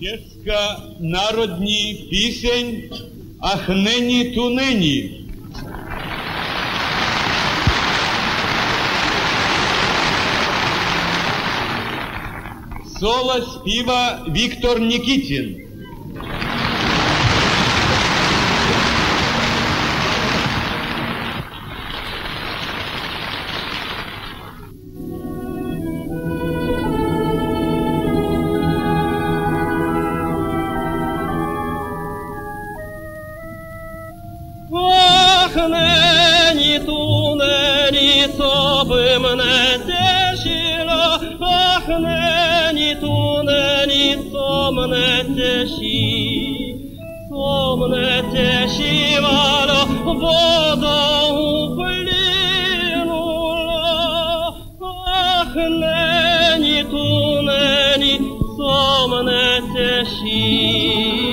Ческа народні пісень Ах нині ту нині. Соло співа Віктор Нікітін. Ах, нині ту нині, то би мене тешило, ах, нині ту нині, то мене теші, то мене тешивало, водою плинуло, ах, нині ту нині, то мене теші.